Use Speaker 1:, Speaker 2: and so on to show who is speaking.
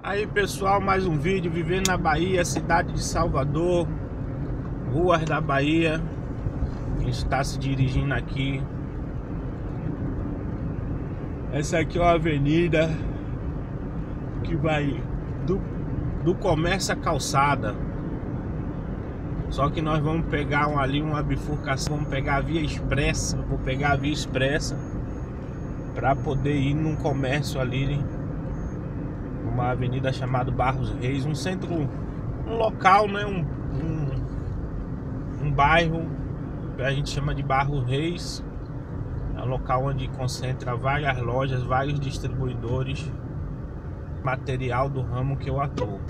Speaker 1: Aí pessoal, mais um vídeo, vivendo na Bahia, cidade de Salvador, ruas da Bahia. A gente está se dirigindo aqui. Essa aqui é uma avenida que vai do, do comércio à calçada. Só que nós vamos pegar um, ali uma bifurcação, vamos pegar a via expressa, vou pegar a via expressa para poder ir num comércio ali uma avenida chamada Barros Reis, um centro, um local, né, um, um, um bairro que a gente chama de Barros Reis, é um local onde concentra várias lojas, vários distribuidores, material do ramo que eu atuo.